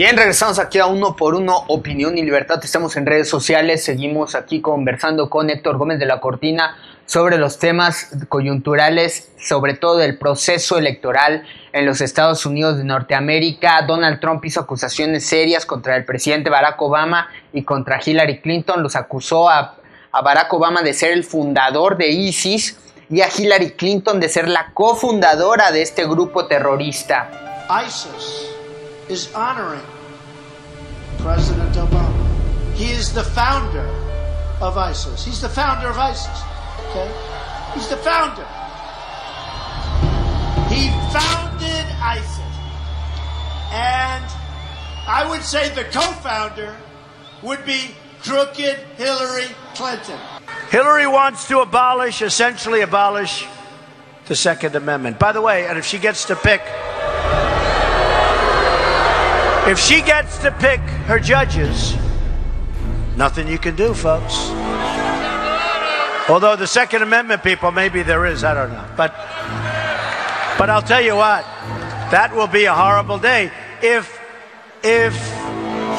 Bien, regresamos aquí a uno por uno, opinión y libertad. Estamos en redes sociales, seguimos aquí conversando con Héctor Gómez de la Cortina sobre los temas coyunturales, sobre todo el proceso electoral en los Estados Unidos de Norteamérica. Donald Trump hizo acusaciones serias contra el presidente Barack Obama y contra Hillary Clinton. Los acusó a, a Barack Obama de ser el fundador de ISIS y a Hillary Clinton de ser la cofundadora de este grupo terrorista. ISIS is honoring President Obama. He is the founder of ISIS. He's the founder of ISIS. Okay? He's the founder. He founded ISIS. And I would say the co founder would be crooked Hillary Clinton. Hillary wants to abolish, essentially abolish, the Second Amendment. By the way, and if she gets to pick if she gets to pick her judges, nothing you can do, folks. Although the Second Amendment people, maybe there is, I don't know. But, but I'll tell you what, that will be a horrible day. If, if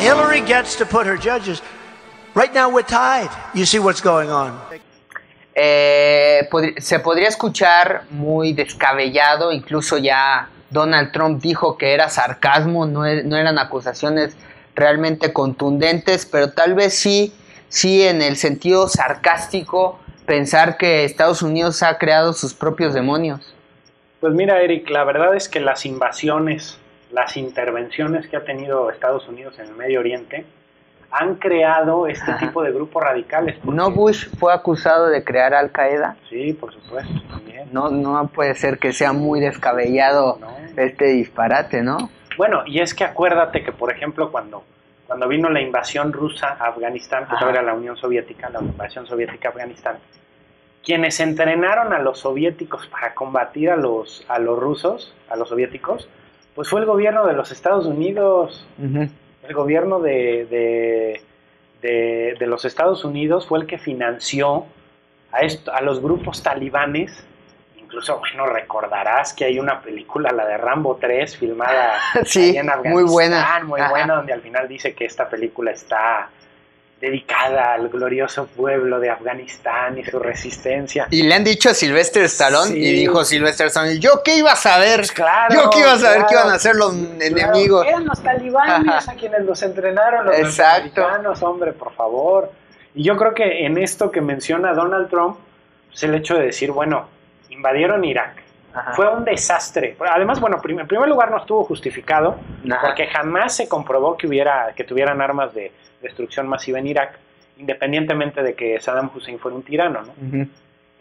Hillary gets to put her judges, right now we're tied. You see what's going on. Eh, se podría escuchar muy descabellado, incluso ya Donald Trump dijo que era sarcasmo, no, e, no, eran acusaciones realmente contundentes, pero tal vez sí, sí en el sentido sarcástico pensar que Estados Unidos ha creado sus propios demonios. Pues mira, Eric, la verdad es que las invasiones, las intervenciones que ha tenido Estados Unidos en el Medio Oriente, han creado este tipo de grupos radicales. ¿No Bush fue acusado de crear Al Qaeda? Sí, por supuesto, también. No, no puede ser que sea muy descabellado este disparate, ¿no? Bueno, y es que acuérdate que, por ejemplo, cuando, cuando vino la invasión rusa a Afganistán, que era la Unión Soviética, la invasión soviética a Afganistán, quienes entrenaron a los soviéticos para combatir a los, a los rusos, a los soviéticos, pues fue el gobierno de los Estados Unidos el gobierno de, de, los Estados Unidos fue el que financió a, esto, a los grupos talibanes. Incluso, bueno, recordarás que hay una película, la de Rambo 3, filmada en Afganistán. Muy buena. Muy buena, donde al final dice que esta película está dedicada al glorioso pueblo de Afganistán y su resistencia. Y le han dicho a Sylvester Stallone y dijo Sylvester Stallone, ¿yo qué iba a saber? Pues claro, ¿Yo qué iba a saber qué iban a hacer los enemigos? Eran los talibanes a quienes los entrenaron los Exacto. hombre, por favor. Y yo creo que en esto que menciona Donald Trump, es pues el hecho de decir, bueno, invadieron Irak. Fue un desastre. Además, bueno, en primer lugar no estuvo justificado, porque jamás se comprobó que hubiera, que tuvieran armas de destrucción masiva en Irak, independientemente de que Saddam Hussein fuera un tirano, ¿no?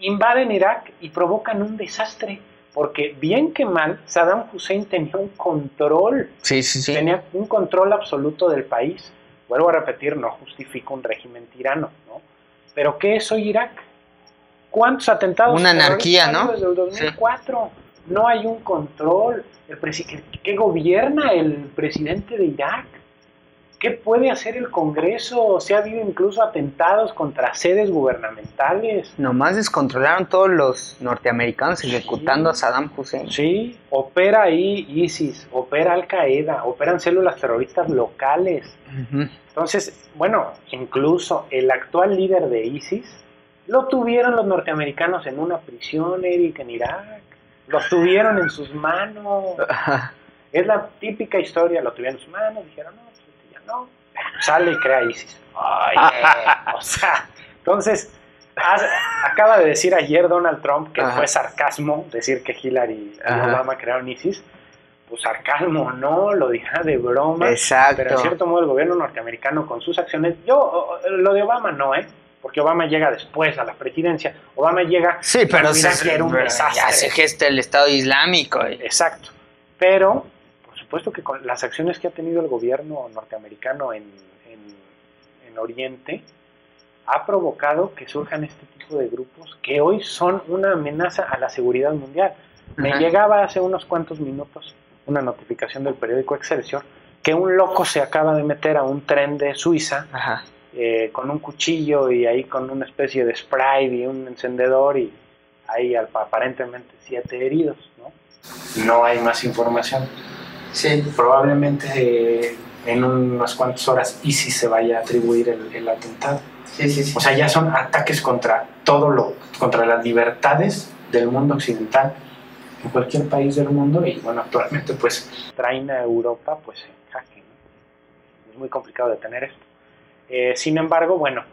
Invaden Irak y provocan un desastre, porque bien que mal, Saddam Hussein tenía un control, sí, sí, sí. tenía un control absoluto del país. Vuelvo a repetir, no justifica un régimen tirano, ¿no? Pero ¿qué es hoy Irak? ¿Cuántos atentados? Una anarquía, ¿no? Desde el 2004. No hay un control. El ¿Qué gobierna el presidente de Irak? ¿Qué puede hacer el Congreso? Se ha habido incluso atentados contra sedes gubernamentales. Nomás descontrolaron todos los norteamericanos ejecutando a Saddam Hussein. Sí, opera ahí ISIS, opera Al Qaeda, operan células terroristas locales. Entonces, bueno, incluso el actual líder de ISIS lo tuvieron los norteamericanos en una prisión, Eric, en Irak. Lo tuvieron en sus manos. Es la típica historia, lo tuvieron en sus manos, dijeron, no, no, sale y crea ISIS. o sea, entonces, acaba de decir ayer Donald Trump que fue sarcasmo decir que Hillary y Obama crearon ISIS. Pues sarcasmo, no, lo dirá de broma. Exacto. Pero en cierto modo el gobierno norteamericano con sus acciones, yo, lo de Obama no, ¿eh? Porque Obama llega después a la presidencia. Obama llega. Sí, pero que era un desastre. Ya se gesta el Estado Islámico. Exacto. Pero supuesto que con las acciones que ha tenido el gobierno norteamericano en, en, Oriente ha provocado que surjan este tipo de grupos que hoy son una amenaza a la seguridad mundial. Me llegaba hace unos cuantos minutos una notificación del periódico Excelsior que un loco se acaba de meter a un tren de Suiza eh, con un cuchillo y ahí con una especie de spray y un encendedor y hay aparentemente siete heridos. ¿no? no hay más información. Sí. Probablemente en unas cuantas horas ISIS se vaya a atribuir el, atentado. O sea, ya son ataques contra todo lo, contra las libertades del mundo occidental en cualquier país del mundo y bueno, actualmente pues traen a Europa pues en jaque. Es muy complicado detener esto. Eh, sin embargo, bueno.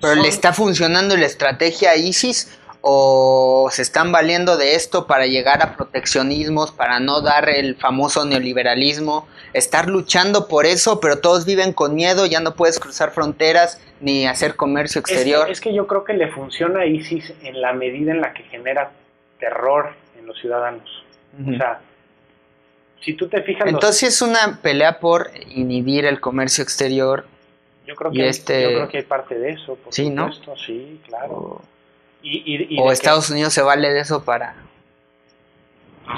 ¿Pero le está funcionando la estrategia a ISIS o se están valiendo de esto para llegar a proteccionismos, para no dar el famoso neoliberalismo, estar luchando por eso, pero todos viven con miedo, ya no puedes cruzar fronteras ni hacer comercio exterior. Es que, yo creo que le funciona a ISIS en la medida en la que genera terror en los ciudadanos. O sea, si tú te fijas... Entonces es una pelea por inhibir el comercio exterior. Yo creo que, este... yo creo que hay parte de eso, por sí, supuesto, ¿no? sí, claro. o Estados Unidos se vale de eso para,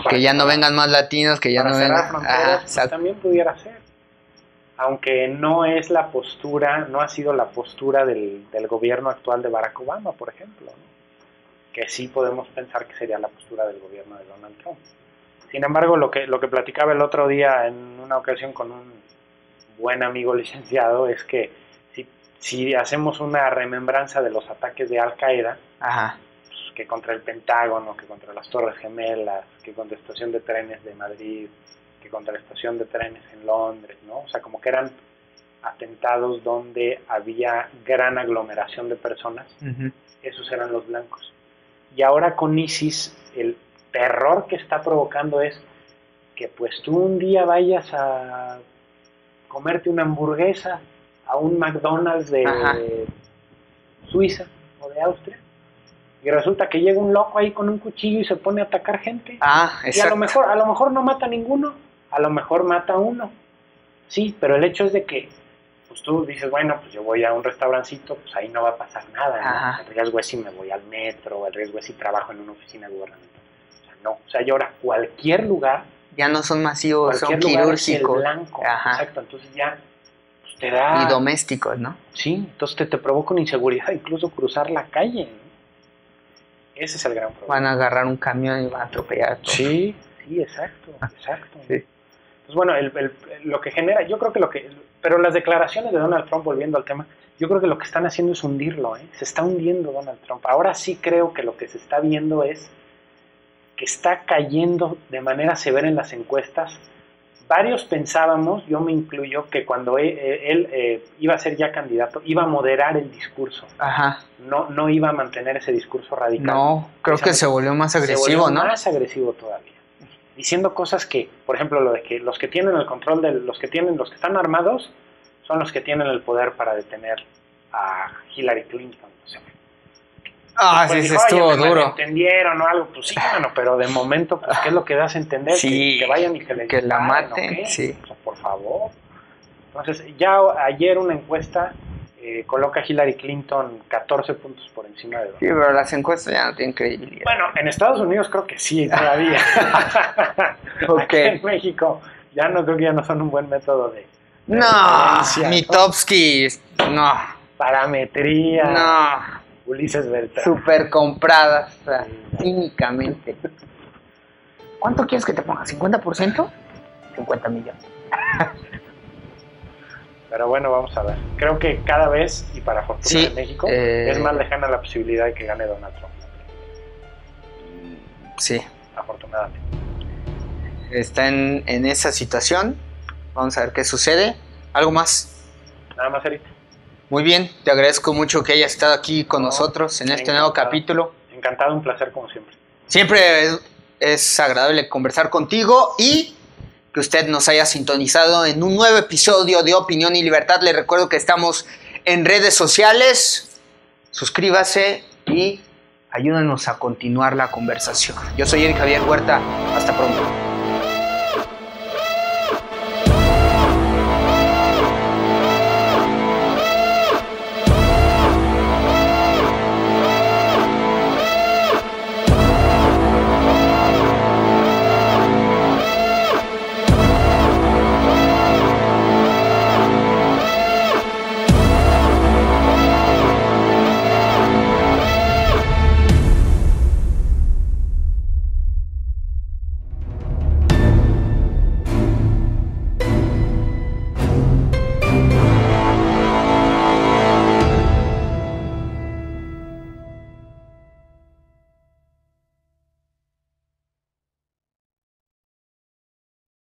que ya no vengan más latinos, que ya no vengan... Fronteras, pues, también pudiera ser. Aunque no es la postura, no ha sido la postura del, del gobierno actual de Barack Obama, por ejemplo. ¿no? que sí podemos pensar que sería la postura del gobierno de Donald Trump. Sin embargo, lo que, lo que platicaba el otro día en una ocasión con un buen amigo licenciado es que si, si hacemos una remembranza de los ataques de Al Qaeda, pues, que contra el Pentágono, que contra las Torres Gemelas, que contra la estación de trenes de Madrid, que contra la estación de trenes en Londres, ¿no? O sea, como que eran atentados donde había gran aglomeración de personas, esos eran los blancos. Y ahora con ISIS, el terror que está provocando es que pues tú un día vayas a comerte una hamburguesa a un McDonald's de Suiza o de Austria y resulta que llega un loco ahí con un cuchillo y se pone a atacar gente. Ah, y a lo mejor a lo mejor no mata a ninguno, a lo mejor mata a uno. Sí, pero el hecho es de que pues tú dices, bueno, pues yo voy a un restaurancito, pues ahí no va a pasar nada, El riesgo es si me voy al metro, el riesgo es si trabajo en una oficina gubernamental. No, o sea, y ahora cualquier lugar... Ya no son masivos, son quirúrgicos. blanco, exacto, entonces ya pues, te da... Y domésticos, ¿no? Sí, entonces te, te provoca una inseguridad incluso cruzar la calle, Ese es el gran problema. Van a agarrar un camión y van a atropellar a todos. Sí, sí, exacto, exacto. Sí. Pues bueno, el, lo que genera, yo creo que lo que, pero las declaraciones de Donald Trump, volviendo al tema, yo creo que lo que están haciendo es hundirlo, ¿eh? se está hundiendo Donald Trump. Ahora sí creo que lo que se está viendo es que está cayendo de manera severa en las encuestas. Varios pensábamos, yo me incluyo, que cuando e, e, él, eh, iba a ser ya candidato, iba a moderar el discurso. Ajá. No, no iba a mantener ese discurso radical. No, creo que se volvió más agresivo, se volvió Más agresivo todavía diciendo cosas que, por ejemplo, lo de que los que tienen el control de los que tienen, los que están armados, son los que tienen el poder para detener a Hillary Clinton. Ah, sí, se estuvo duro. entendieron o algo, pues sí, bueno, pero de momento, pues, ¿qué es lo que das a entender? que, vayan y que, le que la maten, sí. por favor. Entonces, ya ayer una encuesta eh, coloca a Hillary Clinton 14 puntos por encima de Sí, pero las encuestas ya no tienen credibilidad. Bueno, en Estados Unidos creo que sí, todavía. okay. en México ya no creo que ya no son un buen método de... no, Mitowski, no. Parametría. No. Ulises Beltrán. Super compradas, cínicamente. ¿Cuánto quieres que te ponga? ¿50%? 50 millones. Pero bueno, vamos a ver. Creo que cada vez, y para fortuna de México, eh, es más lejana la posibilidad de que gane Donald Trump. Sí. Afortunadamente. Está en, esa situación. Vamos a ver qué sucede. ¿Algo más? Nada más, Eric. Muy bien, te agradezco mucho que hayas estado aquí con nosotros en este nuevo capítulo. Encantado, un placer como siempre. Siempre es agradable conversar contigo y que usted nos haya sintonizado en un nuevo episodio de Opinión y Libertad. Le recuerdo que estamos en redes sociales. Suscríbase y ayúdanos a continuar la conversación. Yo soy Eric Javier Huerta. Hasta pronto.